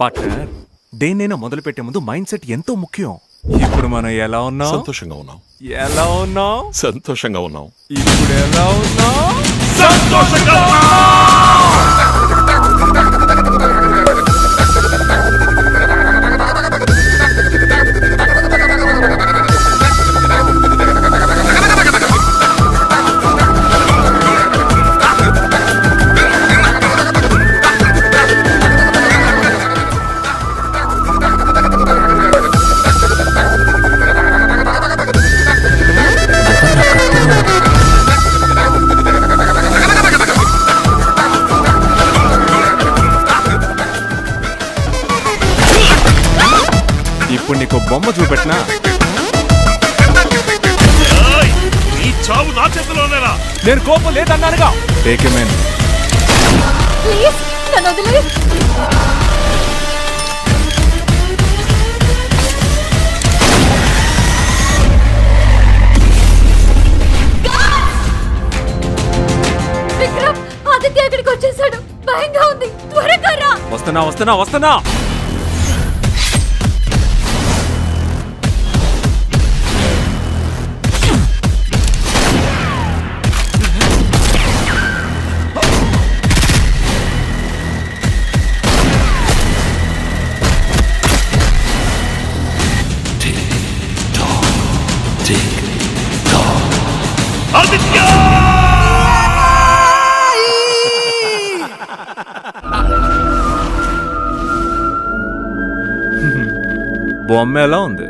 Partner దేన్నైనా మొదలు పెట్టే ముందు మైండ్ సెట్ ఎంతో ముఖ్యం. ఇప్పుడు మనం ఎలా ఉన్నాం? సంతోషంగా ఉన్నాం. ఎలా ఉన్నాం? సంతోషంగా ఉన్నాం. ఇప్పుడు ఎలా ఉన్నాం? సంతోషంగా ఇప్పుడు నీకు బొమ్మ చూపెట్టినా ఈ చావు నా చేతిలోనేరా నేను కోపం లేదన్నానుగా టేక్ మెన్ ప్లీజ్ నన్ను వదిలే విక్రమ్ ఆదిత్య ఇక్కడికి వచ్చేసాడు భయంగా ఉంది త్వరగా రా వస్తున్నా వస్తున్నా వస్తున్నా Tick, Tock. Auf mit బొమ్మ ఎలా ఉంది